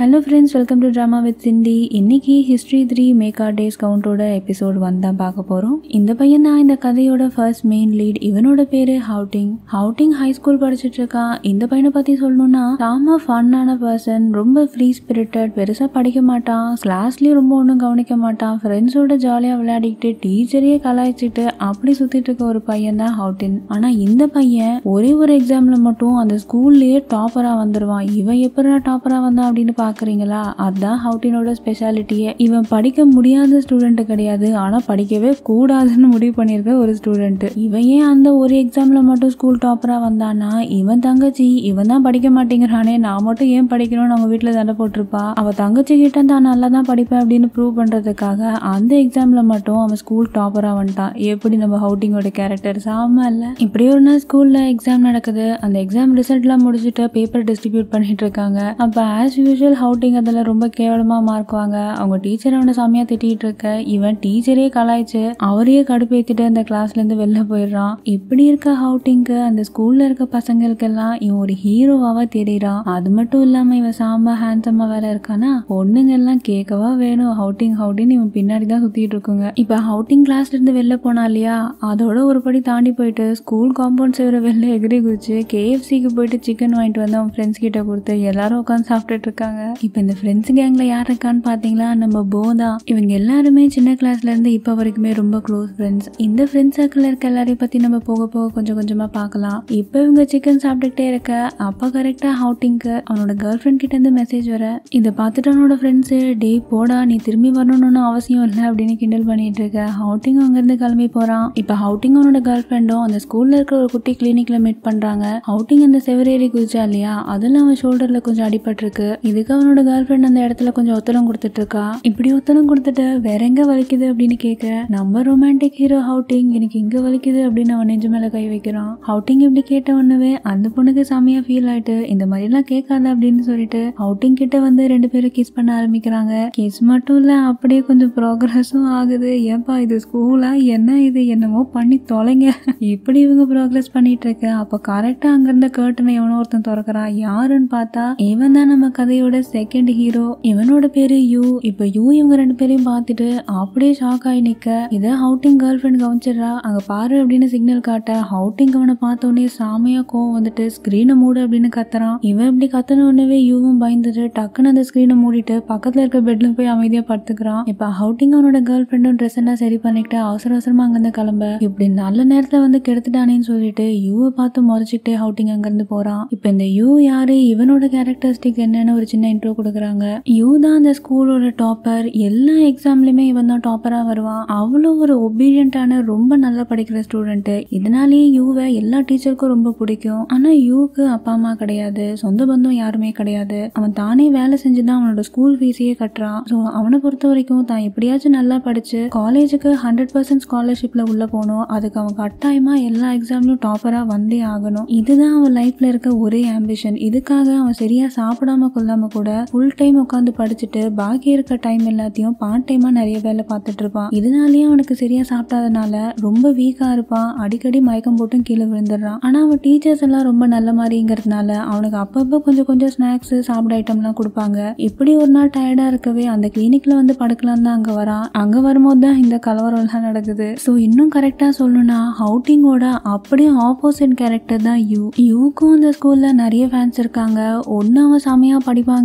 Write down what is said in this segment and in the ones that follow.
Hello friends welcome to drama with Sindhi இன்னைக்கு history three make a days கவுண்டோட episode one தான் பார்க்க போகிறோம் இந்த பையன் தான் இந்த கதையோட ஃபர்ஸ்ட் மெயின் லீட் இவனோட பேரு ஹவுட்டிங் ஹவுட்டிங் ஹை ஸ்கூல் படிச்சுட்டு இருக்கான் இந்த பையனை பற்றி சொல்லணும்னா சாம ஃபன்னான பர்சன் ரொம்ப ஃப்ரீ ஸ்பிரிட்டட் பெருசாக படிக்க மாட்டான். கிளாஸ்லேயும் ரொம்ப ஒன்றும் கவனிக்க மாட்டான். ஃப்ரெண்ட்ஸோட ஜாலியாக விளையாடிக்கிட்டு டீச்சரையே கலாய்ச்சிட்டு அப்படி சுற்றிட்டு இருக்க ஒரு பையன் தான் ஹவுட்டின் ஆனால் இந்த பையன் ஒரே ஒரு எக்ஸாமில் மட்டும் அந்த ஸ்கூல்லேயே டாப்பராக வந்துடுவான் இவன் எப்படா டாப்பராக வந்தான் அப்படின்னு பார்க்குறீங்களா அதுதான் ஹவுட்டினோட ஸ்பெஷாலிட்டியே இவன் படிக்க முடியாத ஸ்டூடெண்ட் கிடையாது. ஆனால் படிக்கவே கூடாதுன்னு முடிவு பண்ணியிருக்க ஒரு ஸ்டூடெண்ட் இவன் ஏன் அந்த ஒரு எக்ஸாமில் மட்டும் ஸ்கூல் டாப்பராக வந்தானா இவன் தங்கச்சி இவன் தான் படிக்க மாட்டேங்கிறானே. நான் மட்டும் ஏன் படிக்கணும்னு அவங்க வீட்டில் தண்டை போட்டிருப்பா? அவள் தங்கச்சி கிட்ட தான் நல்லா தான் படிப்பேன் அப்படின்னு ப்ரூவ் பண்ணுறதுக்காக அந்த எக்ஸாமில் மட்டும் அவன் ஸ்கூல் டாப்பராக வந்துட்டான். எப்படி நம்ம ஹவுட்டிங்கோட கேரக்டர் சாம இல்லை? இப்படி ஒரு நாள் ஸ்கூலில் எக்ஸாம் நடக்குது. அந்த எக்ஸாம் ரிசல்ட்லாம் முடிச்சுட்டு பேப்பர் டிஸ்ட்ரிபியூட் பண்ணிட்டு இருக்காங்க. அப்போ ஆஸ் யூஷுவல் ஹவுட்டிங் அதில் ரொம்ப கேவலமாக மார்க் வாங்க. அவங்க டீச்சர் அவனை செம்மையாக திட்டிகிட்டு இருக்க. இவன் டீச்சரே கலாய்ச்சு அவரையே கடுப்பேற்றிட்டு அந்த கிளாஸ்லேருந்து வெளில போயிடுறான். இப்படி இருக்க ஹவுட்டிங்க்கு அந்த ஸ்கூலில் இருக்க பசங்களுக்கெல்லாம் இவன் ஒரு ஹீரோவாக தெரியுறான் அது மட்டும் இல்லாமல் இவன் சாம்ப ஹேண்ட்ஸமாக வேற இருக்கானா? பொண்ணுங்க எல்லாம் கேட்கவா வேணும்? ஹவுட்டிங் ஹவுட்டின்னு இவன் பின்னாடி தான் சுற்றிட்டு இருக்குங்க. இப்போ ஹவுட்டிங் கிளாஸ்லேருந்து வெளில போனா இல்லையா? அதோட ஒரு படி தாண்டி போயிட்டு ஸ்கூல் காம்பவுண்ட் சேவர வெளில எகிரி குதிச்சு கேஎஃப்சிக்கு போயிட்டு சிக்கன் வாங்கிட்டு வந்து அவன் ஃப்ரெண்ட்ஸ் கிட்ட கொடுத்து எல்லாரும் உட்காந்து சாப்பிட்டுட்டு இருக்காங்க. இப்போ இந்த ஃப்ரெண்ட்ஸ் கேங்ல யார் இருக்கான்னு பார்த்தீங்களா நம்ம போதா. இவங்க எல்லாருமே சின்ன கிளாஸ்ல இருந்து இப்போ வரைக்குமே ரொம்ப க்ளோஸ் ஃப்ரெண்ட்ஸ் இந்த ஃப்ரெண்ட்ஸ் சர்க்கிள் இருக்க எல்லாரையும் பத்தி நம்ம போக போக கொஞ்சம் கொஞ்சமா பார்க்கலாம் இப்போ இவங்க சிக்கன் சாப்பிட்டுக்கிட்டே இருக்க அப்பா கரெக்டா ஹவுட்டிங்க்கு அவனோட கேர்ள் ஃப்ரெண்ட் கிட்ட இருந்து மெசேஜ் வர இதை பார்த்துட்டு அவனோட ஃப்ரெண்ட்ஸ் டே போடா நீ திரும்பி வரணும்னு அவசியம் இல்லை அப்படின்னு கிண்டல் பண்ணிட்டு இருக்க. ஹவுட்டிங் அங்கிருந்து கிளம்பி போறான். இப்போ ஹவுட்டிங் அவனோட கேர்ள் ஃப்ரெண்டும் அந்த ஸ்கூல்ல இருக்கிற ஒரு குட்டி கிளினிக்ல மீட் பண்றாங்க. ஹவுட்டிங் அந்த செவரேரி குதிச்சா இல்லையா? அதுல அவன் ஷோல்டர்ல கொஞ்சம் அடிபட்டிருக்கு. இதுக்கு அவனோட கேர்ள் ஃப்ரெண்ட் அந்த இடத்துல கொஞ்சம் ஒத்தலம் கொடுத்துட்டு இருக்கா இப்படி ஒத்தலம் கொடுத்துட்டு வேற எங்க வலிக்குது அப்படின்னு கேட்க நம்ம ரொமான்டிக் ஹீரோ ஹவுட்டிங் எனக்கு இங்க வலிக்குது அப்படின்னு அவன் நெஞ்சு மேல கை வைக்கிறான். ஹவுட்டிங் இப்படி கேட்ட உடனே அந்த பொண்ணுக்கு செமையா ஃபீல் ஆயிட்டு இந்த மாதிரி எல்லாம் கேட்காத அப்படின்னு சொல்லிட்டு ஹவுட்டிங் கிட்ட வந்து ரெண்டு பேரும் கிஸ் பண்ண ஆரம்பிக்கிறாங்க. கிஸ் மட்டும் இல்ல அப்படியே கொஞ்சம் ப்ராக்ரஸும் ஆகுது. ஏன்பா இது ஸ்கூலா என்ன இது? என்னமோ பண்ணி தொலைங்க. இப்படி இவங்க ப்ராக்ரஸ் பண்ணிட்டு இருக்க. அப்ப கரெக்டா அங்க இருந்த கர்ட்டனை எவனோ ஒருத்தன் திறக்கிறான் யாருன்னு பார்த்தா இவன் தான் நம்ம கதையோட செகண்ட் ஹீரோ இவனோட பேரு யூ. இப்ப யூ இவங்க ரெண்டு பேரையும் பார்த்துட்டு அப்படியே ஷாக் ஆகி நிக்க. இத ஹவுட்டிங் கேர்ள் ஃப்ரெண்ட் கவனிச்சிடுறா. அங்க பாரு அப்படின்னு சிக்னல் காட்ட ஹவுட்டிங் அவனை பார்த்தோன்னே சாமியா கோவம் வந்துட்டு ஸ்கிரீனை மூடு அப்படின்னு கத்துறான். இவன் இப்படி கத்துன உடனே யூவும் பயந்துட்டு டக்குன்னு அந்த ஸ்கிரீனை மூடிட்டு பக்கத்துல இருக்க பெட்ல போய் அமைதியா படுத்துக்கிறான். இப்ப ஹவுட்டிங் அவனோட கேர்ள் ஃப்ரெண்டும் ட்ரெஸ் எல்லாம் சரி பண்ணிக்கிட்டு அவசர அவசரமா அங்கிருந்து கிளம்ப. இப்படி நல்ல நேரத்துல வந்து கெடுத்துட்டானேன்னு சொல்லிட்டு யூவை பார்த்து முறைச்சிக்கிட்டே ஹவுட்டிங் அங்கிருந்து போறான். இப்ப இந்த யூ யாரு? இவனோட கேரக்டரிஸ்டிக் என்னன்னு ஒரு சின்ன இன்ட்ரோ கொடுக்குறாங்க. யூ தான் அந்த ஸ்கூலோட டாப்பர் எல்லா எக்ஸாம்லயுமே இவன் தான் டாப்பராக வருவான் அவ்வளோ ஒரு ஒபீடியண்டான ரொம்ப நல்லா படிக்கிற ஸ்டூடெண்ட்டு இதனாலேயே யூவை எல்லா டீச்சருக்கும் ரொம்ப பிடிக்கும். ஆனால் யூக்கு அப்பா அம்மா கிடையாது. சொந்த பந்தம் யாருமே கிடையாது. அவன் தானே வேலை செஞ்சு தான் அவனோட ஸ்கூல் ஃபீஸையே கட்டுறான். ஸோ அவனை பொறுத்த வரைக்கும் தான் எப்படியாச்சும் நல்லா படிச்சு காலேஜுக்கு ஹண்ட்ரட் பர்சன்ட் ஸ்காலர்ஷிப்ல உள்ள போகணும் அதுக்கு அவன் கட்டாயமா எல்லா எக்ஸாம்லயும் டாப்பராக வந்தே ஆகணும். இதுதான் அவன் லைஃப்ல இருக்க ஒரே ஆம்பிஷன் இதுக்காக அவன் சரியா சாப்பிடாம கொள்ளாம கூட ஃபுல் டைம் உட்காந்து படிச்சுட்டு பாக்கி இருக்க டைம் எல்லாத்தையும் பார்ட் டைமா நிறைய வேலை பார்த்துட்டு இருப்பான். இதனாலேயே அவனுக்கு சரியா சாப்பிடாதனால ரொம்ப வீக்கா இருப்பான். அடிக்கடி மயக்கம் போட்டும் கீழே விழுந்துடுறான். ஆனா அவன் டீச்சர்ஸ் எல்லாம் ரொம்ப நல்ல மாதிரிங்கிறதுனால அவனுக்கு அப்பப்போ கொஞ்சம் கொஞ்சம் ஸ்நாக்ஸ் சாப்பிட ஐட்டம்லாம் கொடுப்பாங்க. இப்படி ஒரு நாள் டயர்டா இருக்கவே அந்த கிளினிக்ல வந்து படுக்கலாம் தான் அங்க வரான். அங்க வரும்போது தான் இந்த கலவரம் எல்லாம் நடக்குது. ஸோ இன்னும் கரெக்டா சொல்லணும்னா ஹவுட்டிங்கோட அப்படியே ஆப்போசிட் கேரக்டர் தான் யூ. யூக்கும் அந்த ஸ்கூல்ல நிறைய ஃபேன்ஸ் இருக்காங்க. ஒன்னு அவன் செமையா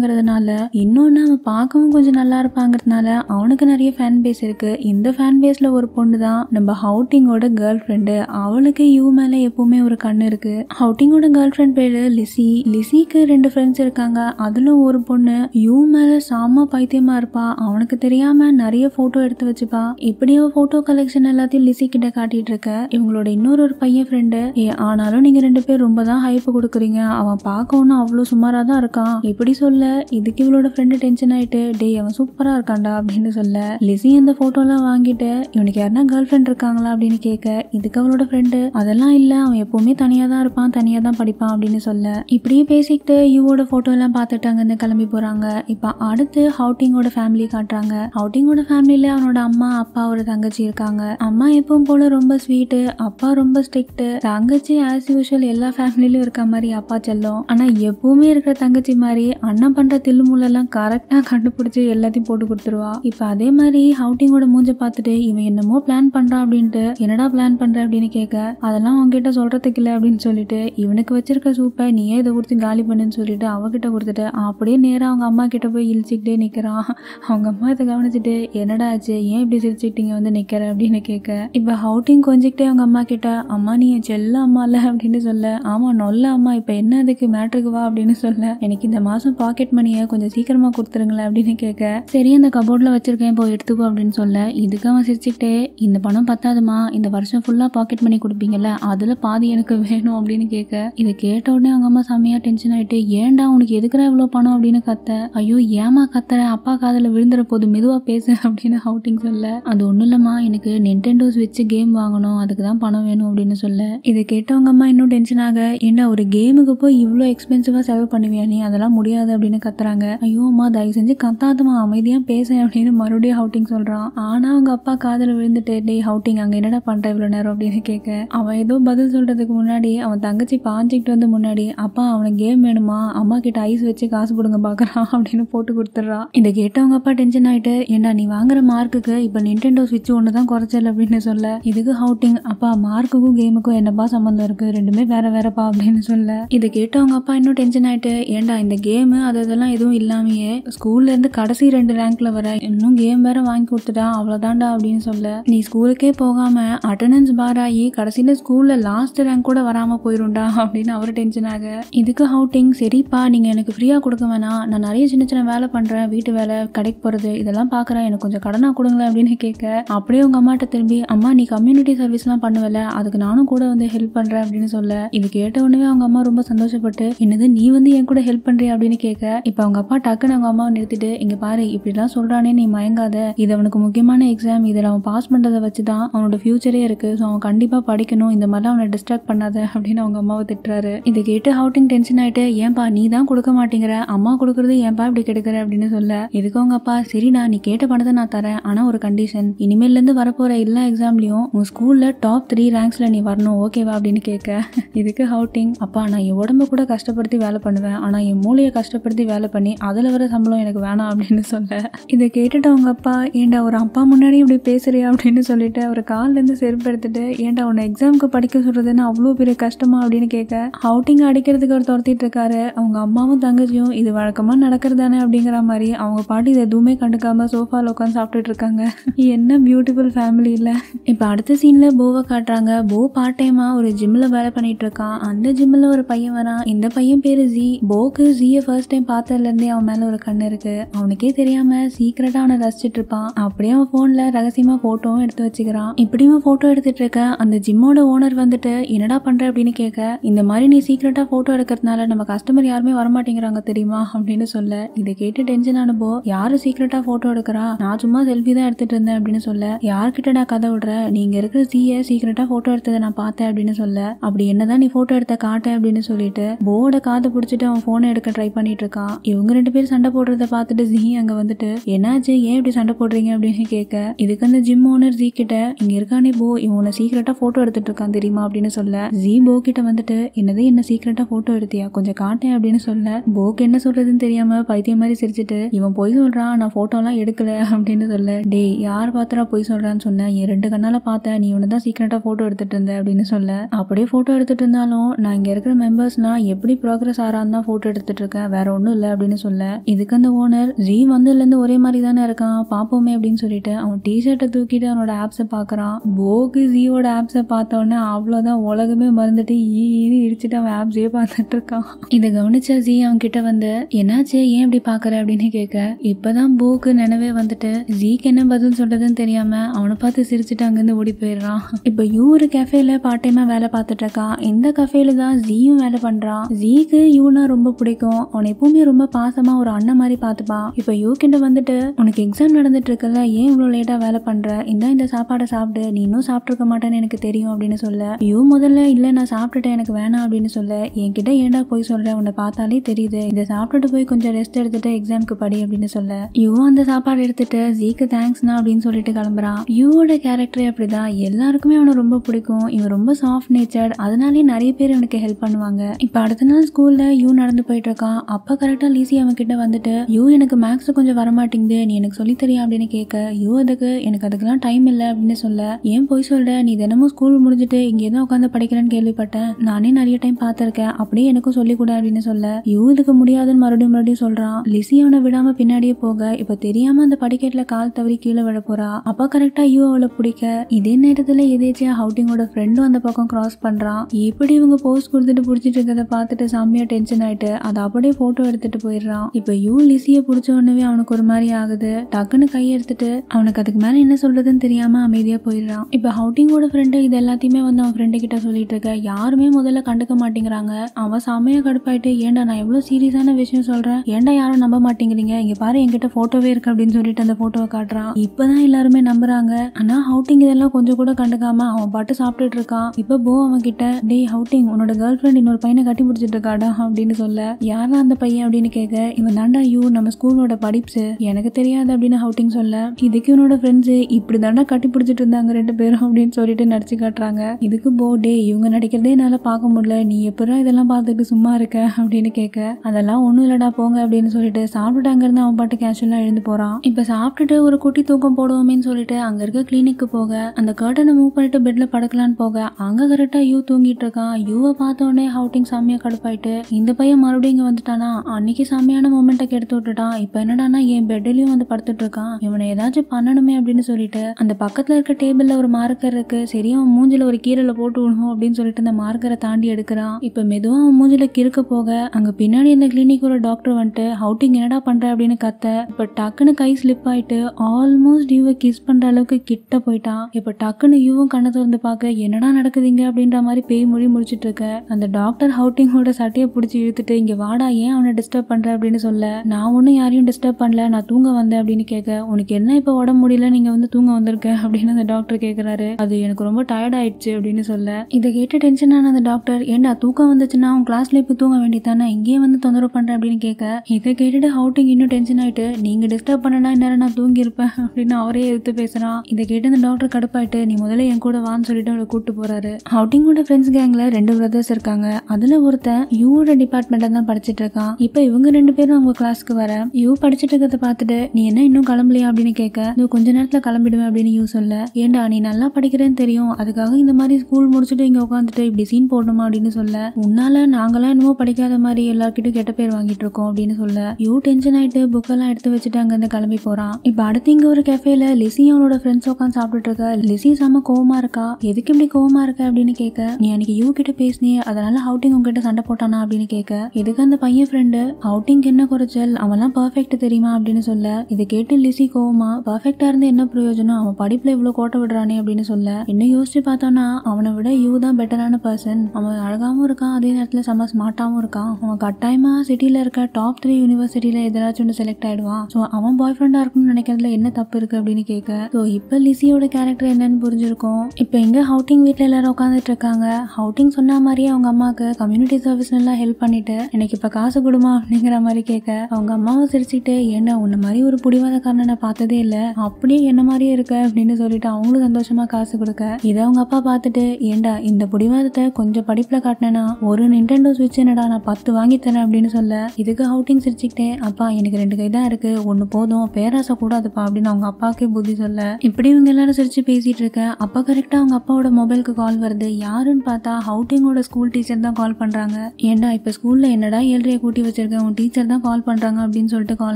இருக்காங்கிறதுனால இன்னொன்று அவன் பார்க்கவும் கொஞ்சம் நல்லா இருப்பாங்கிறதுனால அவனுக்கு நிறைய ஃபேன் பேஸ் இருக்கு. இந்த ஃபேன் பேஸ்ல ஒரு பொண்ணு தான் நம்ம ஹவுட்டிங்கோட கேர்ள் ஃப்ரெண்டு அவளுக்கு யூ மேல எப்பவுமே ஒரு கண்ணு இருக்கு. ஹவுட்டிங்கோட கேர்ள் ஃப்ரெண்ட் பேரு லிசி. லிசிக்கு ரெண்டு ஃப்ரெண்ட்ஸ் இருக்காங்க. அதுல ஒரு பொண்ணு யூ மேல சாம பைத்தியமா இருப்பா. அவனுக்கு தெரியாம நிறைய போட்டோ எடுத்து வச்சுப்பா. இப்படியோ போட்டோ கலெக்ஷன் எல்லாத்தையும் லிசி கிட்ட காட்டிட்டு இருக்க. இவங்களோட இன்னொரு ஒரு பையன் ஃப்ரெண்டு ஏ ஆனாலும் நீங்க ரெண்டு பேர் ரொம்ப தான் ஹைப் கொடுக்குறீங்க. அவன் பார்க்க ஒன்றும் அவ்வளோ சுமாரா தான் இருக்கான். இப்படி சொல்ல இதுக்கு இவளோட ஃப்ரெண்டு டென்ஷன் ஆயிட்டு டே அவன் சூப்பரா இருக்கான்டா அப்படின்னு சொல்ல லிசி அந்த போட்டோலாம் வாங்கிட்டு இவனுக்கு யாருன்னா கேர்ள் ஃப்ரெண்ட் இருக்காங்களா? அப்படின்னு கேட்க இதுக்கு அவளோட ஃப்ரெண்டு அதெல்லாம் இல்ல அவன் எப்பவுமே தனியா தான் இருப்பான் தனியா தான் படிப்பான் அப்படின்னு சொல்ல இப்படியே பேசிக்கிட்டு யூவோட போட்டோ எல்லாம் பார்த்துட்டு அங்கிருந்து கிளம்பி போறாங்க. இப்ப அடுத்து ஹவுட்டிங்கோட ஃபேமிலி காட்டுறாங்க. ஹவுட்டிங்கோட ஃபேமிலியில அவனோட அம்மா அப்பா ஒரு தங்கச்சி இருக்காங்க. அம்மா எப்பவும் போல ரொம்ப ஸ்வீட்டு அப்பா ரொம்ப ஸ்ட்ரிக்ட் தங்கச்சி ஆஸ் யூஷுவல் எல்லா ஃபேமிலியிலும் இருக்க மாதிரி அப்பா செல்லும். ஆனா எப்பவுமே இருக்கிற தங்கச்சி மாதிரி அண்ணன் பண்ண பண்ற தில்லுமுள்ளெல்லாம் கரெக்டா கண்டுபிடிச்சு எல்லாத்தையும் போட்டு கொடுத்துருவா. இப்ப அதே மாதிரி ஹவுட்டிங்கோட மூஞ்ச பார்த்துட்டு இவன் என்னமோ பிளான் பண்றான் அப்படின்ட்டு என்னடா பிளான் பண்ற அப்படின்னு கேட்க அதெல்லாம் உங்ககிட்ட சொல்றதுக்கு இல்லை அப்படின்னு சொல்லிட்டு இவனுக்கு வச்சிருக்க சூப்பை நீயே இதை கொடுத்து காலி பண்ணுன்னு சொல்லிட்டு அவகிட்ட கொடுத்துட்டு அப்படியே நேராக அவங்க அம்மா கிட்ட போய் இழிச்சுக்கிட்டே நிக்கிறான். அவங்க அம்மா இதை கவனிச்சுட்டு என்னடா ஆச்சு? ஏன் இப்படி சிரிச்சுக்கிட்டீங்க வந்து நிக்கிற? அப்படின்னு கேட்க இப்ப ஹவுட்டிங் கொஞ்சிக்கிட்டே அவங்க அம்மா கிட்ட அம்மா நீ என் செல்ல அம்மா இல்ல அப்படின்னு சொல்ல ஆமா நொல்ல அம்மா. இப்ப என்ன அதுக்கு மேட்ருக்கு வா? அப்படின்னு சொல்ல எனக்கு இந்த மாசம் பாக்கெட் மணியை கொஞ்சம் சீக்கிரமா கொடுத்துருங்களேன் அப்படின்னு கேட்க சரி அந்த கபோர்ட்ல வச்சிருக்கேன் போய் எடுத்துக்கோ அப்படின்னு சொல்ல இதுக்கு அவன் சிரிச்சுக்கிட்டே இந்த பணம் பத்தாதுமா இந்த வருஷம் ஃபுல்லா பாக்கெட் மணி கொடுப்பீங்கல்ல அதுல பாதி எனக்கு வேணும் அப்படின்னு கேட்க இதை கேட்ட உடனே அவங்க அம்மா செம்மையா டென்ஷன் ஆயிட்டு ஏன்டா உனக்கு எதுக்குற இவ்வளவு பணம்? அப்படின்னு கத்த ஐயோ ஏமா கத்துற? அப்பா காதில் விழுந்துற போது மெதுவா பேசு அப்படின்னு ஹவுட்டிங் சொல்ல அது ஒன்றும் இல்லம்மா எனக்கு நின்டெண்டோ ஸ்விட்ச் கேம் வாங்கணும் அதுக்கு தான் பணம் வேணும் அப்படின்னு சொல்ல. இதை கேட்டவங்க அம்மா இன்னும் டென்ஷன் ஆக என்ன ஒரு கேமுக்கு போய் இவ்வளோ எக்ஸ்பென்சிவா செலவு பண்ணுவியா நீ? அதெல்லாம் முடியாது அப்படின்னு கத்துறாங்க. ஐயோ அம்மா தயவு செஞ்சு கத்தாதமா அமைதியா பேச அப்படின்னு மறுபடியும் ஹவுட்டிங் சொல்றான். ஆனா அவங்க அப்பா காதல விழுந்துட்டு டே ஹவுட்டிங் அங்க என்னடா பண்ற இவ்வளவு நேரம்? அப்படின்னு கேட்க அவன் ஏதோ பதில் சொல்றதுக்கு முன்னாடி அவன் தங்கச்சி பாஞ்சிக்கிட்டு வந்து முன்னாடி அப்பா அவனுக்கு கேம் வேணுமா? அம்மா கிட்ட ஐஸ் வச்சு காசு கொடுங்க பாக்குறான் அப்படின்னு போட்டு கொடுத்துட்றான் இதை கேட்டவங்க அப்பா டென்ஷன் ஆயிட்டு ஏண்டா நீ வாங்குற மார்க்குக்கு இப்ப நின்டெண்டோ சுவிட்ச் ஒன்று தான் குறைச்சல் அப்படின்னு சொல்ல. இதுக்கு ஹவுட்டிங் அப்பா மார்க்குக்கும் கேமுக்கும் என்னப்பா சம்மந்தம் இருக்கு? ரெண்டுமே வேற வேறப்பா அப்படின்னு சொல்ல. இதை கேட்டவங்க அப்பா இன்னும் டென்ஷன் ஆயிட்டு ஏண்டா இந்த கேமு அது இதெல்லாம் எதுவும் இல்லாமையே. ஸ்கூல்ல இருந்து கடைசி ரெண்டு ரேங்க்ல வர இன்னும் கேம் வேற வாங்கி கொடுத்துட்டா அவ்வளவுதான்டா அப்படின்னு சொல்ல. நீ ஸ்கூலுக்கே போகாம அட்டண்டன்ஸ் பார் ஆகி கடைசியில ஸ்கூல்ல லாஸ்ட் ரேங்க் கூட வராம போயிரும்டா அப்படின்னு அவர் டென்ஷன் ஆக. இதுக்கு ஹவுட்டிங் சரிப்பா நீங்க எனக்கு ஃப்ரீயா கொடுக்க வேணாம். நான் நிறைய சின்ன சின்ன வேலை பண்றேன் வீட்டு வேலை கடைக்கு போறது இதெல்லாம் பாக்குறேன். எனக்கு கொஞ்சம் கடனா கொடுங்களேன் அப்படின்னு கேட்க அப்படியே உங்க அம்மாட்ட திரும்பி அம்மா நீ கம்யூனிட்டி சர்வீஸ்லாம் பண்ணுவல அதுக்கு நானும் கூட வந்து ஹெல்ப் பண்றேன் அப்படின்னு சொல்ல. இது கேட்ட உடனே அவங்க அம்மா ரொம்ப சந்தோஷப்பட்டு என்னது நீ வந்து என் கூட ஹெல்ப் பண்றியா? அப்படின்னு கேட்க இப்போ அவங்க அப்பா டக்குன்னு அவங்க அம்மாவை நிறுத்திட்டு இங்க பாரு இப்படிலாம் சொல்றானே நீ மயங்காத. இது அவனுக்கு முக்கியமான எக்ஸாம் இதில் அவன் பாஸ் பண்றதை வச்சு தான் அவனோட ஃபியூச்சரே இருக்கு. ஸோ அவன் கண்டிப்பா படிக்கணும். இந்த மாதிரிலாம் அவனை டிஸ்ட்ராக்ட் பண்ணாத அப்படின்னு அவங்க அம்மாவை திட்டுறாரு. இதை கேட்டு ஹவுட்டிங் டென்ஷன் ஆயிட்டு ஏன்பா நீ தான் கொடுக்க மாட்டேங்கிற. அம்மா கொடுக்கறது ஏன்பா இப்படி கெடுக்கிற? அப்படின்னு சொல்ல இதுக்கு அவங்க அப்பா? சரிடா நீ கேட்ட பணத்தை நான் தரேன். ஆனா ஒரு கண்டிஷன் இனிமேல்ல இருந்து வரப்போற எல்லா எக்ஸாம்லயும் உன் ஸ்கூல்ல டாப் த்ரீ ரேங்க்ஸ்ல நீ வரணும். ஓகேவா அப்படின்னு கேட்க இதுக்கு ஹவுட்டிங் அப்பா நான் என் உடம்ப கூட கஷ்டப்படுத்தி வேலை பண்ணுவேன். ஆனா என் மூளையை கஷ்டப்படுத்தி வேலை பண்ணி அதுல வர சம்பளம் எனக்கு வேணாம் அப்படின்னு சொல்ல. இதை கேட்டுட்டு அவங்க அப்பா ஏன்டா ஒரு அப்பா முன்னாடி இப்படி பேசுறியா? அப்படின்னு சொல்லிட்டு அவர் கால்லேருந்து செருப்பு எடுத்துட்டு ஏன்டா உன்னை எக்ஸாமுக்கு படிக்க சொல்றதுன்னு அவ்வளோ பெரிய கஷ்டமா? அப்படின்னு கேட்க அவுட்டிங் அடிக்கிறதுக்கு அவர் துரத்திட்டு இருக்காரு. அவங்க அம்மாவும் தங்கச்சியும் இது வழக்கமா நடக்கிறதானே அப்படிங்கிற மாதிரி அவங்க பாட்டி இதை எதுவுமே கண்டுக்காம சோஃபால உட்காந்து சாப்பிட்டுட்டு இருக்காங்க. என்ன பியூட்டிஃபுல் ஃபேமிலி இல்லை. இப்போ அடுத்த சீன்ல போவை காட்டுறாங்க. போ பார்ட் டைமா ஒரு ஜிம்மில் வேலை பண்ணிட்டு இருக்கான். அந்த ஜிம்மில் ஒரு பையன் வரான். இந்த பையன் பேர் ஜி. போக்கு ஜியை ஃபர்ஸ்ட் டைம் பார்த்ததுலேருந்தே அவன் மேலே ஒரு கண் இருக்கு. அவனுக்கே தெரியாமல் சீக்கிரட்டாக அவனை ரசிச்சிட்டு இருப்பான். அப்படியே அவன் ஃபோனில் ரகசியமாக ஃபோட்டோவும் எடுத்து வச்சுக்கிறான். இப்படியும் ஃபோட்டோ எடுத்துட்டு இருக்க அந்த ஜிம்மோட ஓனர் வந்துட்டு என்னடா பண்ணுற அப்படின்னு கேட்க இந்த மாதிரி நீ சீக்கிரட்டாக ஃபோட்டோ எடுக்கிறதுனால நம்ம கஸ்டமர் யாருமே வரமாட்டேங்கிறாங்க தெரியுமா? அப்படின்னு சொல்ல இதை கேட்டு டென்ஷன் அனுபவம் யாரு சீக்கிரட்டாக ஃபோட்டோ எடுக்கிறா? நான் சும்மா செல்ஃபி தான் எடுத்துட்டு இருந்தேன். அப்படின்னு சொல்ல யார்கிட்டடா கதை விடுற? நீங்கள் இருக்கிற சீயை சீக்கிரட்டாக ஃபோட்டோ எடுத்ததை நான் பார்த்தேன். அப்படின்னு சொல்ல அப்படி என்னதான் நீ ஃபோட்டோ எடுத்த காட்ட? அப்படின்னு சொல்லிட்டு போவோட காதை பிடிச்சிட்டு அவன் ஃபோனை எடுக்க ட்ரை பண்ணிட்டு இருக்கான். இவங்க ரெண்டு பேரும் சண்டை போடுறத பார்த்துட்டு ஜி அங்க வந்துட்டு என்னாச்சு ஏன் இப்படி சண்டை போடுறீங்க? அப்படின்னு கேட்க இதுக்கு அந்த ஜிம் ஓனர் ஜி கிட்ட இங்க இருக்கானே போ இவன சீக்கிரட்டா போட்டோ எடுத்துட்டு இருக்கான் தெரியுமா? அப்படின்னு சொல்ல ஜி போ கிட்ட வந்துட்டு என்னது என்ன சீக்கிரட்டா போட்டோ எடுத்தியா? கொஞ்சம் காட்டேன் அப்படின்னு சொல்ல போக்கு என்ன சொல்றதுன்னு தெரியாம பைத்தியம் மாதிரி சிரிச்சிட்டு இவன் பொய் சொல்றான் நான் போட்டோ எல்லாம் எடுக்கல அப்படின்னு சொல்ல டேய் யார் பாத்திரா பொய் சொல்றான்னு சொன்னேன் என் ரெண்டு கண்ணால பார்த்தேன் நீ ஒன்று தான் சீக்கிரட்டா போட்டோ எடுத்துட்டு இருந்த அப்படின்னு சொல்ல அப்படியே போட்டோ எடுத்துட்டு இருந்தாலும் நான் இங்க இருக்கிற மெம்பர்ஸ்லாம் எப்படி ப்ராக்ரஸ் ஆறான்னு தான் போட்டோ எடுத்துட்டு இருக்கேன். வேற ஒன்றும் இல்லை அப்படின்னு சொல்ல. இதுக்கு அந்த ஓனர் ஜீ வந்ததுலேருந்து ஒரே மாதிரி தானே இருக்கான் பாப்போமே அப்படின்னு சொல்லிட்டு அவன் டிஷர்ட்டை தூக்கிட்டு அவனோட ஆப்ஸை பார்க்குறான் போக்கு ஜியோட ஆப்ஸை பார்த்த உடனே அவ்வளோதான் உலகமே மறந்துட்டு ஈ ஈனு இடிச்சிட்டு அவன் ஆப்ஸே பார்த்துட்டு இருக்கான். இதை கவனிச்ச ஜி அவன் கிட்ட வந்து என்னாச்சு? ஏன் இப்படி பாக்குற? அப்படின்னு கேட்க இப்பதான் போக்கு நினைவே வந்துட்டு ஜீக்கு என்ன பதில் சொல்றதுன்னு தெரியாம அவனை பார்த்து சிரிச்சுட்டு அங்கிருந்து ஓடி போயிடுறான். இப்ப யூ ஒரு கஃபேல பார்ட் டைமா வேலை பார்த்துட்டு இருக்கான். இந்த கஃபேல தான் ஜீயும் வேலை பண்றான். ஜீக்கு யூனா ரொம்ப பிடிக்கும். அவனை எப்பவுமே ரொம்ப பாசமா ஒரு அண்ணன் மாதிரி பார்த்துப்பான் இப்ப யூ கிட்ட வந்துட்டு உனக்கு எக்ஸாம் நடந்துட்டு இருக்குல்ல ஏன் இவ்வளவு லேட்டா வேலை பண்ற? இந்த இந்த சாப்பாடை சாப்பிடு. நீ இன்னும் சாப்பிட்டுருக்க மாட்டேன்னு எனக்கு தெரியும் அப்படின்னு சொல்ல. யூ முதல்ல இல்ல நான் சாப்பிட்டுட்டேன் எனக்கு வேணாம் அப்படின்னு சொல்ல. என்கிட்ட ஏன்டா போய் சொல்ற? உன்னை பார்த்தாலே தெரியுது. இதை சாப்பிட்டுட்டு போய் கொஞ்சம் ரெஸ்ட் எடுத்துட்டு எக்ஸாம்க்கு படி அப்படின்னு சொல்ல. யூ அந்த சாப்பாடு எடுத்துட்டு ஜீக்கு தேங்க்ஸ்னா அப்படின்னு சொல்லிட்டு கிளம்புறான். யூவோட கேரக்டரே அப்படிதான். எல்லாருக்குமே அவனை ரொம்ப பிடிக்கும். இவன் ரொம்ப சாஃப்ட் நேச்சர்ட் அதனாலே நிறைய பேர் இவனுக்கு ஹெல்ப் பண்ணுவாங்க. இப்ப அடுத்த நாள் ஸ்கூல்ல யூ நடந்து போயிட்டு இருக்கான். அப்ப கரெக்டா லீசி அவன் கிட்ட வந்துட்டு யூ எனக்கு மேக்ஸ் கொஞ்சம் வரமாட்டேங்குது. நீ எனக்கு சொல்லி தரியா? அப்படின்னு கேட்க யூ அதுக்கு எனக்கு அதுக்கெல்லாம் டைம் இல்லை அப்படின்னு சொல்ல. ஏன் போய் சொல்ற? நீ தினமும் ஸ்கூல் முடிஞ்சுட்டு இங்கே தான் உட்காந்து படிக்கிறேன்னு கேள்விப்பட்டேன். நானே நிறைய டைம் பார்த்திருக்கேன். அப்படியே எனக்கும் சொல்லி கொடு அப்படின்னு சொல்ல. யூ இதுக்கு முடியாதுன்னு மறுபடியும் மறுபடியும் சொல்றான். லிசி அவனை விடாம பின்னாடியே போக இப்ப தெரியாம அந்த படிக்கட்டுல கால் தவறி கீழே விழ போறா. அப்ப கரெக்டா யூ அவளை பிடிக்க. இதே நேரத்துல எதேச்சியா ஹவுட்டிங்கோட ஃப்ரெண்டும் அந்த பக்கம் கிராஸ் பண்றான். எப்படி இவங்க போஸ்ட் கொடுத்துட்டு பிடிச்சிட்டு இருக்கிறத பார்த்துட்டு செம்மையா டென்ஷன் ஆயிட்டு அதை அப்படியே போட்டோ எடுத்துட்டு போயிடுறான். இப்ப யூ லிசிய பிடிச்ச உடனே அவனுக்கு ஒரு மாதிரி ஆகுது. டக்குன்னு கை எடுத்துட்டு அவனுக்கு அதுக்கு மேல என்ன சொல்றதுன்னு தெரியாம அமைதியா போயிடுறான். இப்ப ஹவுட்டிங்கோட ஃப்ரெண்டு இது எல்லாத்தையுமே வந்து அவன் ஃப்ரெண்டு கிட்ட சொல்லிட்டு இருக்க. யாருமே முதல்ல கண்டுக்க மாட்டேங்கிறாங்க. அவன் செம்மையா கடுப்பாயிட்டு ஏன்டா நான் எவ்வளவு சீரியஸான விஷயம் சொல்றேன். ஏன்டா யாரும் நம்ப மாட்டேங்கிறீங்க? இங்க பாரு என்கிட்ட போட்டோவே இருக்கு அப்படின்னு சொல்லிட்டு அந்த போட்டோவை காட்டுறான். இப்பதான் எல்லாருமே நம்புறாங்க. ஆனா ஹவுட்டிங் இதெல்லாம் கொஞ்சம் கூட கண்டுக்காம அவன் பாட்டு சாப்பிட்டுட்டு இருக்கான். இப்ப போ அவன் கிட்ட டேய் ஹவுட்டிங் உன்னோட கேர்ள் ஃப்ரெண்ட் இன்னொரு பையனை கட்டி பிடிச்சிட்டு இருக்காடா அப்படின்னு சொல்ல. யாரா அந்த பையன்? அப்படின்னு கேட்க இவன் தாண்டா யூ நம்ம ஸ்கூலோட படிப்ஸ் எனக்கு தெரியாது அப்படின்னு ஹவுட்டிங் சொல்ல இதுக்கு இவனோட ஃப்ரெண்ட்ஸ் இப்படி தாண்டா கட்டி பிடிச்சிட்டு இருந்தாங்க ரெண்டு பேரும் அப்படின்னு சொல்லிட்டு நடிச்சு காட்டுறாங்க. இதுக்கு போ டே இவங்க நடிக்கிறதே என்னால பார்க்க முடியல நீ எப்படா இதெல்லாம் பார்த்துட்டு சும்மா இருக்க அப்படின்னு கேட்க அதெல்லாம் ஒன்றும் இல்லடா போங்க அப்படின்னு சொல்லிட்டு சாப்பிட்டுட்டு அங்கிருந்து அவன் பாட்டு கேஷுவலாக எழுந்து போறான். இப்போ சாப்பிட்டுட்டு ஒரு குட்டி தூக்கம் போடுவோமேன்னு சொல்லிட்டு அங்க இருக்க கிளினிக்கு போக அந்த கர்டனை மூவ் பண்ணிட்டு பெட்ல படுக்கலான்னு போக அங்க கரெக்டா யூ தூங்கிட்டு இருக்கான். யூவை பார்த்த உடனே ஹவுட்டிங் செம்மையா கடுப்பாயிட்டு இந்த பையன் மறுபடியும் இங்க வந்துட்டானா? அன்னைக்கு செம்மையான மூமெண்ட்டை கெடுத்து விட்டுட்டான். இப்போ என்னடானா என் பெட்லயும் வந்து படுத்துட்டு இருக்கான். இவனை ஏதாச்சும் பண்ணணுமே அப்படின்னு சொல்லிட்டு அந்த பக்கத்துல இருக்க டேபிள்ல ஒரு மார்க்கர் இருக்கு. சரி அவன் மூஞ்சில ஒரு கீரல போட்டு விடணும் அப்படின்னு சொல்லிட்டு அந்த மார்க்கரை தாண்டி எடுக்கிறான். இப்ப மெதுவா அவன் மூஞ்சில கிறுக்க போக அங்க பின்னாடி இந்த கிளினிக் ஒரு டாக்டர் வந்துட்டு ஹவுட்டிங் என்னடா பண்ற? அப்படின்னு கத்த. இப்ப டக்குன்னு கை ஸ்லிப் ஆயிட்டு ஆல்மோஸ்ட் யூவை கிஸ் பண்ற அளவுக்கு கிட்ட போயிட்டான். இப்ப டக்குன்னு யூவும் கண்ணை திறந்து பார்க்க என்னடா நடக்குதுங்க? அப்படின்ற மாதிரி பேய் மொழி முடிச்சிட்டு இருக்க. அந்த டாக்டர் ஹவுட்டிங்கோட சட்டையை பிடிச்சி இழுத்துட்டு இங்க வாடா ஏன் அவனை டிஸ்டர்ப் பண்ற அப்படின்னு சொல்ல நான் ஒன்றும் யாரையும் டிஸ்டர்ப் பண்ணல நான் தூங்க வந்தேன் அப்படின்னு கேட்க உனக்கு என்ன இப்போ உடம்பு முடியல நீங்க வந்து தூங்க வந்திருக்க? அப்படின்னு அந்த டாக்டர் கேக்குறாரு. அது எனக்கு ரொம்ப டயர்ட் ஆயிடுச்சு அப்படின்னு சொல்ல இதை கேட்டு டென்ஷன் ஆன அந்த டாக்டர் ஏன்டா தூக்கம் வந்துச்சுன்னா உன் கிளாஸ்ல இப்போ தூங்க வேண்டியதானே இங்கேயே வந்து தொந்தரவு பண்ணுறேன் அப்படின்னு கேட்க இதை கேட்டுட்டு ஹவுட்டிங் இன்னும் டென்ஷன் ஆயிட்டு நீங்க டிஸ்டர்ப் பண்ணனா இந்நேரம் நான் தூங்கி இருப்பேன் அப்படின்னு அவரே எடுத்து பேசுறான். இதை கேட்டு அந்த டாக்டர் கடுப்பாயிட்டு நீ முதல்ல என் கூட வான்னு சொல்லிட்டு அவரை கூட்டு போறாரு. ஹவுட்டிங்கோட ஃப்ரெண்ட்ஸ் கேங்ல ரெண்டு பிரதர்ஸ் இருக்காங்க. அதுல ஒருத்தன் யூவோட டிபார்ட்மெண்ட்ல தான் படிச்சிட்டு இருக்கான். இப்ப இப்போ இவங்க ரெண்டு பேரும் அவங்க கிளாஸ்க்கு வர யூ படிச்சிட்டு இருக்கிறத பார்த்துட்டு நீ என்ன இன்னும் கிளம்பலையா? அப்படின்னு கேட்க நீ கொஞ்ச நேரத்தில் கிளம்பிடுவேன் அப்படின்னு யூ சொல்ல ஏன்டா நீ நல்லா படிக்கிறேன்னு தெரியும். அதுக்காக இந்த மாதிரி ஸ்கூல் முடிச்சுட்டு இங்கே உட்காந்துட்டு இப்படி சீன் போடணுமா? அப்படின்னு சொல்ல உன்னால நாங்களாம் என்னமோ படிக்காத மாதிரி எல்லார்கிட்டயும் கெட்ட பேர் வாங்கிட்டு இருக்கோம் அப்படின்னு சொல்ல யூ டென்ஷன் ஆயிட்டு புக்கெல்லாம் எடுத்து வச்சுட்டு அங்கேருந்து கிளம்பி போறான். இப்போ அடுத்து இங்க ஒரு கெஃபேல லிசி அவனோட ஃப்ரெண்ட்ஸ் உட்காந்து சாப்பிட்டுட்டு இருக்க. லிசி செம்ம கோவமா இருக்கா. எதுக்கு இப்படி கோவமா இருக்க? அப்படின்னு கேட்க நீ அன்னைக்கு யூ கிட்ட பேசினியே அதனால ஹவுட்டிங் உங்ககிட்ட சண்டை போட்டானா? அப்படின்னு கேட்க இதுக்கு அந்த பையன் ஃப்ரெண்டு அவுட்டிங் என்ன குறைச்சல்? அவன்லாம் பர்ஃபெக்ட் தெரியுமா அப்படின்னு சொல்ல. இதை கேட்டு லிசி கோவமா பர்ஃபெக்டா இருந்து என்ன பிரயோஜனம்? அவன் படிப்புல இவ்வளவு கோட்டை விடுறானே அப்படின்னு சொல்ல. இன்னும் யோசிச்சு பார்த்தோம்னா அவனை விட யூ தான் பெட்டரான பர்சன் அவன் அழகாவும் இருக்கான் அதே நேரத்துல செம்ம ஸ்மார்ட்டாவும் இருக்கான். அவன் கட்டாயமா சிட்டில இருக்க டாப் த்ரீ யூனிவர்சிட்டியில எதாச்சும் ஒன்று செலக்ட் ஆயிடுவான். ஸோ அவன் பாய் ஃப்ரெண்டா இருக்கணும்னு நினைக்கிறதுல என்ன தப்பு இருக்கு அப்படின்னு கேட்க ஸோ இப்போ லிசியோட கேரக்டர் என்னன்னு புரிஞ்சிருக்கும். இப்போ எங்க ஹவுட்டிங் வீட்டில் எல்லாரும் உட்காந்துட்டு இருக்காங்க? ஹவுட்டிங் சொன்ன மாதிரியே அவங்க அம்மாவுக்கு கம்யூனிட்டி சர்வீஸ் எல்லாம் ஹெல்ப் பண்ணிட்டு எனக்கு இப்போ காசு கொடுமா அப்படிங்கிற மாதிரி கேட்க அவங்க அம்மாவை சிரிச்சுட்டு என்ன உன்ன மாதிரி ஒரு புடிவாதக்காரனை நான் பார்த்ததே இல்லை. அப்படியே என்ன மாதிரியே இருக்க? அப்படின்னு சொல்லிட்டு அவங்களும் சந்தோஷமா காசு கொடுக்க. இதை அவங்க அப்பா பார்த்துட்டு ஏன்டா இந்த புடிவாதத்தை கொஞ்சம் படிப்புல காட்டினா ஒரு நிண்டெண்டோ சுவிட்ச் என்னடா நான் பத்து வாங்கி தரேன் அப்படின்னு சொல்ல இதுக்கு ஹவுட்டிங் சிரிச்சுக்கிட்டே அப்பா எனக்கு ரெண்டு கை தான் இருக்கு. ஒன்னு போதும். பேராசை கூடாதுப்பா அப்படின்னு அவங்க அப்பாவுக்கே புத்தி சொல்ல. இப்படி இவங்க எல்லாரும் சிரிச்சு பேசிட்டு இருக்க அப்பா கரெக்டா அவங்க அப்பாவோட மொபைலுக்கு கால் வருது. யாருன்னு பார்த்தா ஹவுட்டிங்கோட ஸ்கூல் டீச்சர் தான் கால் பண்றாங்க. ஏன்டா இப்ப ஸ்கூல்ல என்னடா ஏழ்றைய கூட்டி வச்சிருக்கேன் உன் டீச்சர் தான் கால் பண்றாங்க அப்படின்னு சொல்லிட்டு கால்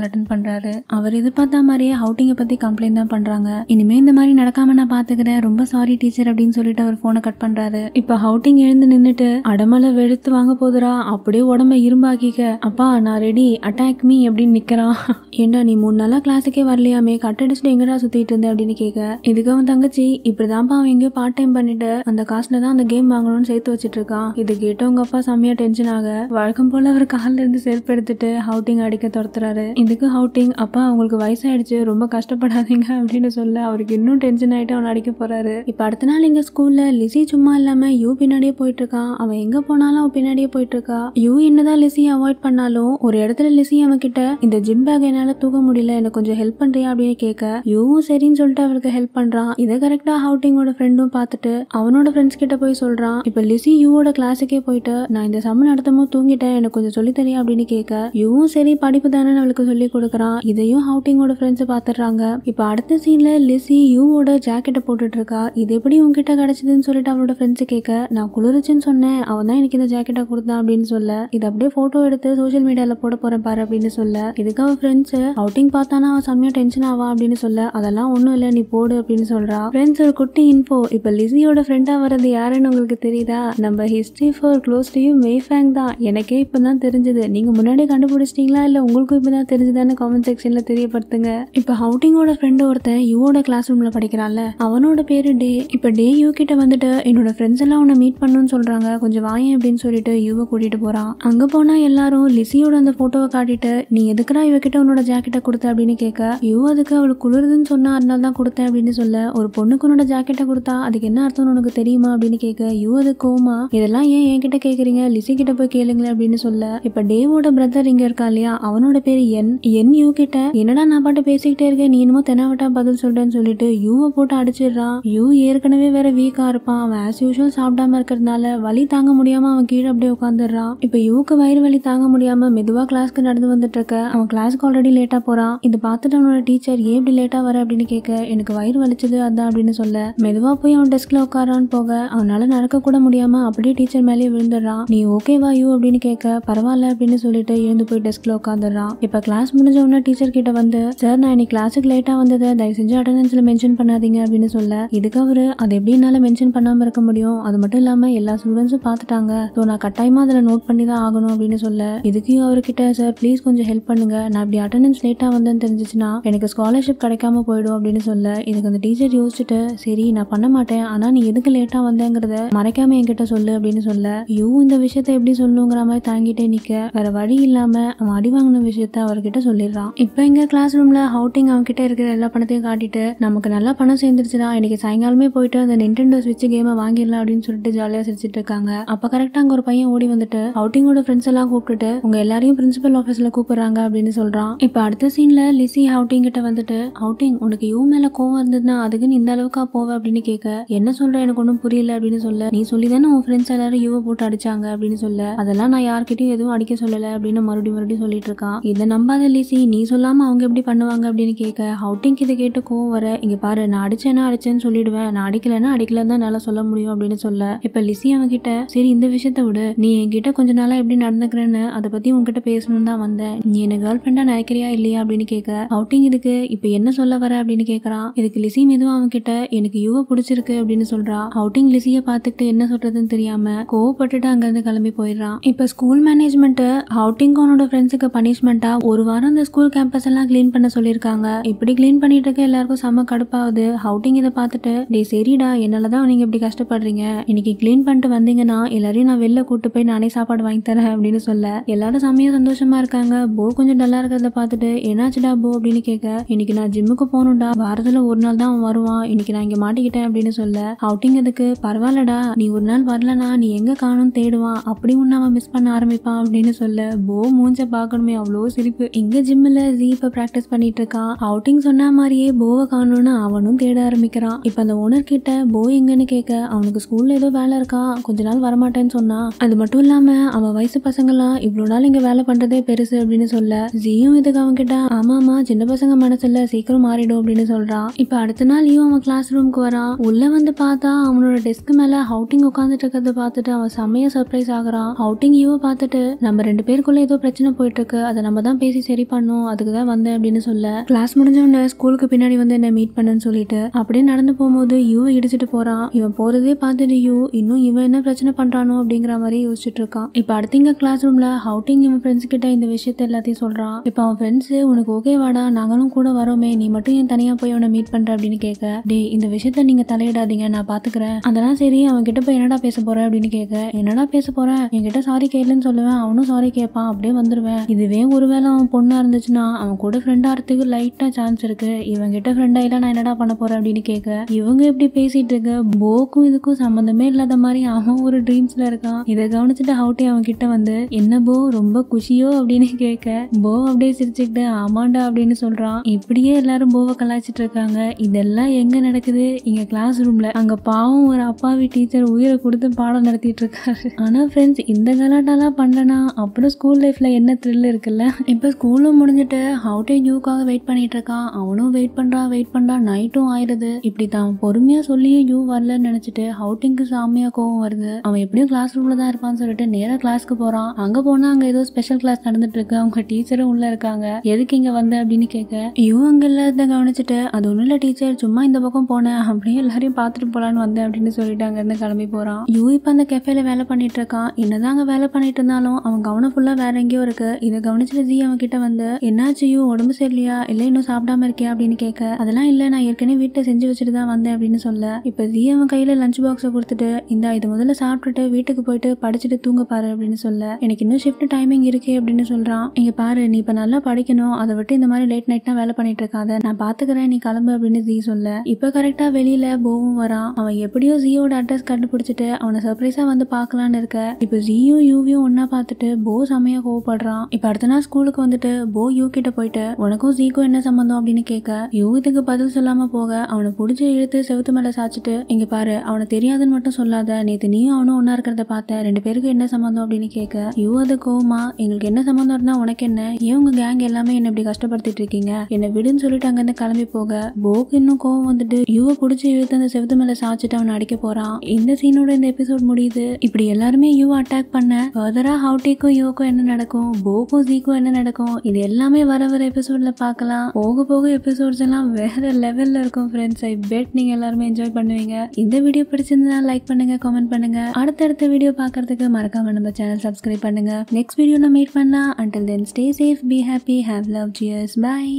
அட்டன் பண்றாரு. அவர் இது மாதிரியே ஹவுட்டிங்கை பத்தி கம்ப்ளைண்ட் தான் பண்றாங்க. இனிமே இந்த மாதிரி நடக்காம நான் பாத்துக்கிறேன். ரொம்ப சாரி டீச்சர் அப்படின்னு சொல்லிட்டு அவர் போனை கட் பண்றாரு. இப்ப ஹவுட்டிங் எழுந்து நின்னுட்டு அடமலை வெளுத்து வாங்க போதுரா அப்படியே உடம்ப இரும்பாக்கிக்க. அப்பா நான் ரெடி அட்டாக் மீ அப்படின்னு நிக்கிறான். ஏண்டா நீ மூணு நாளா கிளாஸுக்கே வரலையாமே? கட் அடிச்சுட்டு எங்கடா சுத்திட்டு இருந்த அப்படின்னு கேட்க. இதுக்கு அவன் தங்கச்சி இப்படிதான்ப்பா அவன் எங்கேயோ பார்ட் டைம் பண்ணிட்டு அந்த காசுல தான் அந்த கேம் வாங்கணும்னு சேர்த்து வச்சிட்டு இருக்கான். இது கேட்டு உங்க அப்பா செம்மையா டென்ஷன் ஆக. வழக்கம் போல அவர் கால்ல இருந்து செருப்பு எடுத்துட்டு ஹவுட்டிங் அடிக்க துரத்துறாரு. இதுக்கு ஹவுட்டிங் அப்பா அவங்களுக்கு வயசாயிடுச்சு ரொம்ப கஷ்டப்படாதீங்க அப்படின்னு சொல்ல அவருக்கு இன்னும் டென்ஷன் ஆயிட்டு அவன் அடிக்க போறாரு. இப்ப அடுத்த நாள் எங்க ஸ்கூல்ல லிசி சும்மா இல்லாம யூ பின்னாடியே போயிட்டு இருக்கான் அவன் எங்க போனாலும் அவன் பின்னாடியே போயிட்டு இருக்கா யூ என்னதான் லிசி அவாய்ட் பண்ணாலும் ஒரு இடத்துல லிசி அவன் கிட்ட இந்த ஜிம் பேக் என்னால தூக்க முடியல எனக்கு கொஞ்சம் ஹெல்ப் பண்றியா அப்படின்னு கேட்க யூவும் சரின்னு சொல்லிட்டு அவருக்கு ஹெல்ப் பண்றான். இதை கரெக்டா ஹவுட்டிங்கோட ஃப்ரெண்டும் பார்த்துட்டு அவனோட ஃப்ரெண்ட்ஸ் கிட்ட போய் சொல்றான். இப்ப லிசி யூவோட கிளாஸுக்கே போயிட்டு நான் இந்த சம்மன் நடத்தமோ தூங்கிட்டேன் எனக்கு கொஞ்சம் சொல்லி தரியா அப்படின்னு அப்படின்னு கேட்க இவவும் சரி படிப்பு தானே அவளுக்கு சொல்லி கொடுக்குறான். இதையும் ஹவுட்டிங்கோட ஃப்ரெண்ட்ஸ் பாத்துறாங்க இப்ப அடுத்த சீன்ல லிசி யூவோட ஜாக்கெட்டை போட்டுட்டு இருக்கா இது எப்படி உங்ககிட்ட கிடைச்சதுன்னு சொல்லிட்டு அவளோட ஃப்ரெண்ட்ஸ் கேட்க நான் குளிர்ச்சின்னு சொன்னேன். அவன் தான் எனக்கு இந்த ஜாக்கெட்டை கொடுத்தான் அப்படின்னு சொல்ல. இது அப்படியே போட்டோ எடுத்து சோஷியல் மீடியால போட போறேன் பாரு அப்படின்னு சொல்ல. இதுக்கு அவன் ஃப்ரெண்ட்ஸ் அவுட்டிங் பார்த்தானா அவன் செம்மையா டென்ஷன் ஆவா? அப்படின்னு சொல்ல. அதெல்லாம் ஒண்ணும் இல்ல நீ போடு அப்படின்னு சொல்றா. ஃப்ரெண்ட்ஸ் ஒரு குட்டி இன்ஃபோ இப்ப லிசியோட ஃப்ரெண்டா வர்றது யாருன்னு உங்களுக்கு தெரியுதா? நம்ம history four close to you மேஃபேங் தான். எனக்கே இப்பதான் தெரிஞ்சது. நீங்க முன்னாடி கண்டுபிடிச்சிட்டீங்களா? இல்லை உங்களுக்கும் இப்போ தான் தெரிஞ்சுதானே காமெண்ட் செக்ஷனில் தெரியப்படுத்துங்க. இப்போ ஹவுட்டிங்கோட ஃப்ரெண்டு ஒருத்தன் யூவோட கிளாஸ் ரூமில் படிக்கிறான்ல. அவனோட பேர் டே. இப்போ டே யூ கிட்ட வந்துட்டு என்னோட ஃப்ரெண்ட்ஸ் எல்லாம் உன்னை மீட் பண்ணணும்னு சொல்கிறாங்க கொஞ்சம் வாயேன் அப்படின்னு சொல்லிட்டு யூவை கூட்டிகிட்டு போகிறான் அங்கே போனால் எல்லாரும் லிசியோட அந்த ஃபோட்டோவை காட்டிட்டு நீ எதுக்குடா இவகிட்ட உன்னோட ஜாக்கெட்டை கொடுத்த? அப்படின்னு கேட்க யூ அதுக்கு அவளுக்கு குளிருதுன்னு சொன்னா அதனால தான் கொடுத்தேன் அப்படின்னு சொல்ல ஒரு பொண்ணுக்கு உன்னோட ஜாக்கெட்டை கொடுத்தா அதுக்கு என்ன அர்த்தம்னு உனக்கு தெரியுமா? அப்படின்னு கேட்க யூ அது கோமா இதெல்லாம் ஏன் என்கிட்ட கேட்குறீங்க லிசி கிட்ட போய் கேளுங்களேன் அப்படின்னு சொல்ல இப்போ டேவோட பிரதர் இங்க இருக்கா இல்லையா? அவனோட பேரு என் என் யூ கிட்ட. என்னடா நான் பாட்டு பேசிக்கிட்டே இருக்கேன்? நீ என்னமோ தெனாவட்டா பதில் சொல்றேன்னு சொல்லிட்டு யூவை போட்டு அடிச்சிடுறான் யூ ஏற்கனவே வேற வீக்கா இருப்பான். அவன் ஆஸ் யூஷுவல் சாப்பிடாம இருக்கிறதுனால வலி தாங்க முடியாம அவன் கீழே அப்படியே உட்காந்துடுறான் இப்ப யூக்கு வயிறு வலி தாங்க முடியாம மெதுவா கிளாஸ்க்கு நடந்து வந்துட்டு இருக்க. அவன் கிளாஸ்க்கு ஆல்ரெடி லேட்டா போறான். இது பார்த்துட்டு அவனோட டீச்சர் ஏன் இப்படி லேட்டா வர அப்படின்னு கேட்க எனக்கு வயிறு வலிச்சது அதான் அப்படின்னு சொல்ல. மெதுவா போய் அவன் டெஸ்க்ல உட்காரான்னு போக அவனால நடக்க கூட முடியாம அப்படியே டீச்சர் மேலேயே விழுந்துடுறான். நீ ஓகேவா யூ? அப்படின்னு கேட்க பரவாயில்ல அப்படின்னு சொல்லிட்டு எழுந்து போய் டெஸ்க்ல உட்காந்துடுறான் இப்ப கிளாஸ் முடிஞ்ச உடனே டீச்சர் கிட்ட வந்து சார் நான் இன்னைக்கு கிளாஸுக்கு லேட்டா வந்ததை. தயவு செஞ்சு அட்டண்டன்ஸ்ல மென்ஷன் பண்ணாதீங்க அப்படின்னு சொல்ல இதுக்கு அவரு அது எப்படி என்னால மென்ஷன் பண்ணாம இருக்க முடியும்? அது மட்டும் இல்லாம எல்லா ஸ்டூடெண்ட்ஸும் பார்த்துட்டாங்க ஸோ நான் கட்டாயமா அதுல நோட் பண்ணி தான் ஆகணும் அப்படின்னு சொல்ல இதுக்கும் அவர்கிட்ட சார் ப்ளீஸ் கொஞ்சம் ஹெல்ப் பண்ணுங்க. நான் இப்படி அட்டண்டன்ஸ் லேட்டா வந்தேன்னு தெரிஞ்சிச்சுன்னா எனக்கு ஸ்காலர்ஷிப் கிடைக்காம போயிடும் அப்படின்னு சொல்ல இதுக்கு அந்த டீச்சர் யோசிச்சுட்டு சரி நான் பண்ண மாட்டேன். ஆனா நீ எதுக்கு லேட்டா வந்தேங்கிறத மறைக்காம என்கிட்ட சொல்லு அப்படின்னு சொல்ல யூ இந்த விஷயத்த எப்படி சொல்லணுங்கிற மாதிரி தாங்கிட்டே நிக்க. வேற வழி இல்லாம அவன் அடி வாங்கின விஷயத்த அவர்கிட்ட சொல்லிடுறான். இப்போ எங்கள் கிளாஸ் ரூம்ல ஹவுட்டிங் அவன் கிட்ட இருக்கிற எல்லா பணத்தையும் காட்டிட்டு நமக்கு நல்லா பணம் சேர்ந்துருச்சுடா இன்னைக்கு சாயங்காலமே போயிட்டு அந்த நின்டெண்டோ ஸ்விட்ச் கேமை வாங்கிடலாம் அப்படின்னு சொல்லிட்டு ஜாலியா சிரிச்சிட்டு இருக்காங்க. அப்ப கரெக்டா அங்க ஒரு பையன் ஓடி வந்துட்டு அவுட்டிங்கோட ஃப்ரெண்ட்ஸ் எல்லாம் கூப்பிட்டுட்டு உங்க எல்லாரையும் பிரின்சிபல் ஆஃபீஸில் கூப்பிடுறாங்க அப்படின்னு சொல்றான். இப்ப அடுத்த சீன்ல லிசி ஹவுட்டிங் கிட்ட வந்துட்டு ஹவுட்டிங் உனக்கு யூ மேல கோவம் இருந்ததுன்னா அதுக்குன்னு இந்த அளவுக்கா போவ? அப்படின்னு கேட்க என்ன சொல்ற? எனக்கு ஒன்றும் புரியல அப்படின்னு சொல்ல. நீ சொல்லி தானே உன் ஃப்ரெண்ட்ஸ் எல்லாரும் யூவை போட்டு அடிச்சாங்க அப்படின்னு சொல்ல. அதெல்லாம் நான் யார்கிட்டயும் எதுவும் அடிக்க சொல்லல. அப்படின்னு மறுபடியும் மறுபடியும் சொல்லிட்டு இருக்கான் இதை நம்பாத லிசி நீ சொல்லாம அவங்க எப்படி பண்ணுவாங்க அப்படின்னு கேட்க ஹவுட்டிங் இதை கேட்டு கோவம் வர இங்க பாரு நான் அடிச்சேன்னா அடிச்சேன்னு சொல்லிடுவேன். நான் அடிக்கலைன்னா அடிக்கலன்னு தான் என்னால சொல்ல முடியும் அப்படின்னு சொல்ல. இப்ப லிசி அவன் கிட்ட சரி இந்த விஷயத்த விடு. நீ என்கிட்ட கொஞ்ச நாளா எப்படி நடந்துக்கிறேன்னு அதை பத்தி உங்ககிட்ட பேசணும்னு தான் வந்தேன். நீ என்ன கேர்ள் ஃப்ரெண்டா நினைக்கிறியா இல்லையா அப்படின்னு கேட்க அவுட்டிங் இதுக்கு இப்ப என்ன சொல்ல வர அப்படின்னு கேக்குறான். இதுக்கு லிசி மெதுவா அவன் கிட்ட எனக்கு யுவ பிடிச்சிருக்கு அப்படின்னு சொல்றா. அவுட்டிங் லிசிய பாத்துக்கிட்டு என்ன சொல்றதுன்னு தெரியாம கோவப்பட்டுட்டு அங்க இருந்து கிளம்பி போயிடுறான். இப்ப ஸ்கூல் மேனேஜ்மெண்ட் அவுட்டிங் அவனோட ஃப்ரெண்ட்ஸுக்கு பனிஷ்மெண்டா ஒரு வாரம் அந்த ஸ்கூல் கேம்பஸ் எல்லாம் க்ளீன் பண்ண சொல்லியிருக்காங்க. இப்படி க்ளீன் பண்ணிட்டு இருக்க எல்லாருக்கும் செம்ம கடுப்பாகுது. ஹவுட்டிங் இதை பார்த்துட்டு டே சரிடா என்னாலதான் நீங்க இப்படி கஷ்டப்படுறீங்க. இன்னைக்கு க்ளீன் பண்ணிட்டு வந்தீங்கன்னா எல்லாரையும் நான் வெளில கூட்டு போய் நானே சாப்பாடு வாங்கி தரேன் அப்படின்னு சொல்ல எல்லாரும் செம்மையா சந்தோஷமா இருக்காங்க. போ கொஞ்சம் டல்லா இருக்கிறத பார்த்துட்டு என்னாச்சுடா போ? அப்படின்னு கேட்க இன்னைக்கு நான் ஜிம்முக்கு போகணும்டா. வாரத்துல ஒரு நாள் தான் அவன் வருவான். இன்னைக்கு நான் இங்க மாட்டிக்கிட்டேன் அப்படின்னு சொல்ல அவுட்டிங் அதுக்கு பரவாயில்லடா. நீ ஒரு நாள் வரலனா நீ எங்க காணும் தேடுவான். அப்படி ஒன்னு அவன் மிஸ் பண்ண ஆரம்பிப்பான் அப்படின்னு சொல்ல போ மூஞ்ச பார்க்கணுமே அவ்வளோ சிரிப்பு. இங்க ஜிம்ல ஜி இப்ப பிராக்டிஸ் பண்ணிட்டு இருக்கான். அவுட்டிங் சொன்ன மாதிரியே போவை காணும்னு அவனும் தேட ஆரம்பிக்கிறான். இப்ப அந்த ஓனர் கிட்ட போ எங்கன்னு கேட்க அவனுக்கு ஸ்கூல்ல ஏதோ வேலை இருக்கா? கொஞ்ச நாள் வரமாட்டேன்னு சொன்னான் அது மட்டும் இல்லாம அவன் வயசு பசங்களாம் இவ்வளவு நாள் இங்க வேலை பண்றதே பெருசு அப்படின்னு சொல்ல ஜியும் இதுக்கு அவன் கிட்ட ஆமாமா சின்ன பசங்க மனசுல சீக்கிரம் மாறிடும் அப்படின்னு சொல்றான் இப்ப அடுத்த நாள் இவன் அவன் கிளாஸ் ரூமுக்கு வரான். உள்ள வந்து பார்த்தா அவனோட டெஸ்க் மேல ஹவுட்டிங் உட்காந்துட்டு இருக்கிறத பார்த்துட்டு அவன் செம்மையா சர்ப்ரைஸ் ஆகுறான். ஹவுட்டிங் யூவை பார்த்துட்டு நம்ம ரெண்டு பேருக்குள்ள ஏதோ பிரச்சனை போயிட்டு இருக்கு அதை நம்ம தான் பேசி சரி பண்ணோம். அதுக்கு தான் வந்தேன் அப்படின்னு சொல்ல. கிளாஸ் முடிஞ்ச உடனே ஸ்கூலுக்கு பின்னாடி வந்து என்ன மீட் பண்ணுன்னு சொல்லிட்டு அப்படியே நடந்து போகும்போது யூ இடிச்சிட்டு போறான். இவன் போறதே பார்த்துட்டு யூ இன்னும் இவன் என்ன பிரச்சனை பண்றானோ? அப்படிங்கிற மாதிரி யோசிச்சுட்டு இருக்கான். இப்ப அடுத்தங்க கிளாஸ் ரூம்ல ஹவுட்டிங் இவன் ஃப்ரெண்ட்ஸ் கிட்ட இந்த விஷயத்த எல்லாத்தையும் சொல்றான். இப்ப அவன் ஃப்ரெண்ட்ஸ் உனக்கு ஓகே வாடா நாங்களும் கூட வரோமே. நீ மட்டும் ஏன் தனியா போய் அவனை மீட் பண்ற? அப்படின்னு கேட்க டே இந்த விஷயத்த நீங்க தலையிடாதீங்க. நான் பாத்துக்கிறேன். அதெல்லாம் சரி. அவன் கிட்ட போய் என்னடா பேச போகிறேன் அப்படின்னு கேட்க என்னடா பேச போகிறேன் என்கிட்ட சாரி கேளுன்னு சொல்லுவேன். அவனும் சாரி கேட்பான் அப்படியே வந்துடுவேன் இதுவே ஒருவேளை அவன் பொண்ணா இருந்துச்சுன்னா அவன் கூட ஃப்ரெண்ட் ஆகிறதுக்கு லைட்டா சான்ஸ் இருக்கு. இவன் கிட்ட ஃப்ரெண்ட் நான் என்னடா பண்ண போறேன் அப்படின்னு கேட்க இவங்க எப்படி பேசிட்டு இருக்க போக்கும் இதுக்கும் சம்மந்தமே இல்லாத மாதிரி அவன் ஒரு ட்ரீம்ஸ்ல இருக்கான். இதை கவனிச்சுட்டு ஹவுட்டி அவன் கிட்ட வந்து என்ன போ ரொம்ப குஷியோ? அப்படின்னு கேட்க போ அப்படியே சிரிச்சுக்கிட்டு ஆமாண்டா அப்படின்னு சொல்றான். இப்படியே எல்லாரும் போவை கலாய்ச்சிட்டு இருக்காங்க. இதெல்லாம் எங்க நடக்குது? இங்க கிளாஸ் ரூம்ல அங்க பாவம் ஒரு அப்பாவி டீச்சர் உயிரை கொடுத்து பாடம் நடத்திட்டு இருக்காரு. ஆனா ஃப்ரெண்ட்ஸ் இந்த கலாட்டாலாம் பண்ணனா அப்புறம் ஸ்கூல் லைஃப்பில் என்ன த்ரில் இருக்குல்ல? இப்போ ஸ்கூலும் முடிஞ்சிட்டு ஹவுட்டே யூக்காக வெயிட் பண்ணிட்டு இருக்கான். அவனும் வெயிட் பண்ணுறான் வெயிட் பண்ணுறான் நைட்டும் ஆயிடுது. இப்படி தான் பொறுமையாக சொல்லியும் யூ வரலன்னு நினச்சிட்டு ஹவுட்டிங்க்கு சாமியாக கோவம் வருது. அவன் எப்படியும் கிளாஸ் ரூமில் தான் இருப்பான்னு சொல்லிட்டு நேராக கிளாஸ்க்கு போகிறான் அங்கே போனால் அங்கே ஏதோ ஸ்பெஷல் கிளாஸ் நடந்துட்டு இருக்கு. அவங்க டீச்சரும் உள்ளே இருக்காங்க. எதுக்கு இங்கே வந்த அப்படின்னு கேட்க யூ அங்கே இல்லாத கவனிச்சுட்டு அது ஒன்றும் இல்லை டீச்சர் சும்மா இந்த பக்கம் போனேன். அப்படியே எல்லாரையும் பார்த்துட்டு போகலான்னு வந்தேன் அப்படின்னு சொல்லிட்டு அங்கேருந்து கிளம்பி போகிறான் யூ இப்போ அந்த கெஃபேல வேலை பண்ணிட்டு இருக்கான். என்னதான் அங்கே வேலை பண்ணிட்டு இருந்தாலும் அவன் கவனம் ஃபுல்லாக வேற எங்கேயோ இருக்கு. இதை கவனிச்சிட்டு ஜி அவன் கிட்ட வந்து என்னாச்சியும் உடம்பு சரியில்லையா? இல்லை இன்னும் சாப்பிடாம இருக்கியா? அப்படின்னு கேட்க அதெல்லாம் இல்லை. நான் ஏற்கனவே வீட்டை செஞ்சு வச்சுட்டு தான் வந்தேன் அப்படின்னு சொல்ல இப்போ ஜி அவன் கையில் லஞ்ச் பாக்ஸை கொடுத்துட்டு இந்த இது முதல்ல சாப்பிட்டுட்டு வீட்டுக்கு போயிட்டு படிச்சுட்டு தூங்க பாரு அப்படின்னு சொல்ல எனக்கு இன்னும் ஷிஃப்ட் டைமிங் இருக்கே அப்படின்னு சொல்கிறான் இங்கே பாரு நீ இப்போ நல்லா படிக்கணும். அதை விட்டு இந்த மாதிரி லேட் நைட்னா வேலை பண்ணிட்டு இருக்காத. நான் பார்த்துக்கிறேன் நீ கிளம்பு அப்படின்னு ஜி சொல்ல. இப்போ கரெக்டாக வெளியில் போவும் வரான். அவன் எப்படியோ ஜியோட அட்ரஸ் கண்டுபிடிச்சிட்டு அவனை சர்ப்ரைஸாக வந்து பார்க்கலான்னு இருக்க. இப்போ ஜியும் யூவியும் ஒன்னா பார்த்துட்டு போ செமையா கோவப்படுறான். இப்போ அடுத்த நாள் ஸ்கூலுக்கு வந்துட்டு போ யூ கிட்ட போயிட்டு உனக்கும் ஜீக்கும் என்ன சம்பந்தம்? அப்படின்னு கேட்க யூ இதுக்கு பதில் சொல்லாம போக அவனை பிடிச்ச இழுத்து செவுத்து மேல சாச்சிட்டு இங்க பாரு அவனை தெரியாதுன்னு மட்டும் சொல்லாத நேத்து நீயும் அவனும் ஒன்னா இருக்கிறத பார்த்தேன் ரெண்டு பேருக்கும் என்ன சம்பந்தம்? அப்படின்னு கேட்க யூ அது கோவமா? எங்களுக்கு என்ன சம்பந்தம் இருந்தா உனக்கு என்ன? ஏன் உங்க கேங் எல்லாமே என்ன இப்படி கஷ்டப்படுத்திட்டு இருக்கீங்க? என்ன விடுன்னு சொல்லிட்டு அங்கிருந்து கிளம்பி போக போக்கு இன்னும் கோவம் வந்துட்டு யூவை பிடிச்ச இழுத்து அந்த செவத்து மேல சாச்சிட்டு அவனை அடிக்க போறான். இந்த சீனோட இந்த எபிசோட் முடியுது. இப்படி எல்லாருமே யூ அட்டாக் பண்ண ஃபர்தரா ஹவுட்டிக்கும் யூக்கும் என்ன நடக்கும்? போக்கும் ஜீக்கும் என்ன நடக்கும்? இது எல்லாமே வர வர எபிசோட்ல பார்க்கலாம் போக போக எபிசோட்ஸ் எல்லாம் வேற லெவல்ல இருக்கும் ஃப்ரெண்ட்ஸ் ஐ பெட் நீங்க எல்லாருமே என்ஜாய் பண்ணுவீங்க. இந்த வீடியோ பிடிச்சிருந்தா லைக் பண்ணுங்க கமெண்ட் பண்ணுங்க. அடுத்தடுத்த வீடியோ பார்க்கறதுக்கு மறக்காம நம்ம சேனல் சப்ஸ்கிரைப் பண்ணுங்க. நெக்ஸ்ட் வீடியோ நான் மீட் பண்ணலாம். Until then stay safe be happy have love cheers bye